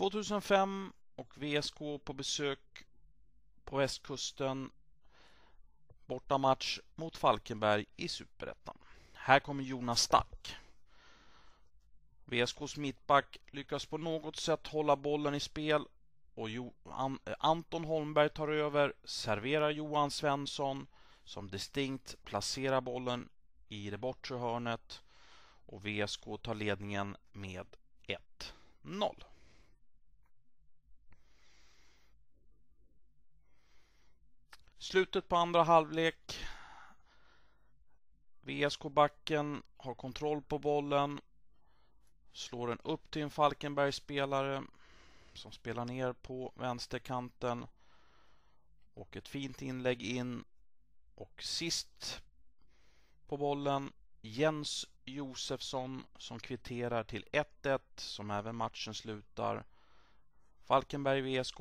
2005 och VSK på besök på västkusten. Bortamatch mot Falkenberg i Superettan. Här kommer Jonas Stark. VSKs mittback lyckas på något sätt hålla bollen i spel och Anton Holmberg tar över, serverar Johan Svensson som distinkt placerar bollen i det bortre hörnet och VSK tar ledningen med 1-0. Slutet på andra halvlek. VSK-backen har kontroll på bollen. Slår den upp till en Falkenberg-spelare som spelar ner på vänsterkanten. Och ett fint inlägg in. Och sist på bollen Jens Josefsson som kvitterar till 1-1 som även matchen slutar. Falkenberg VSK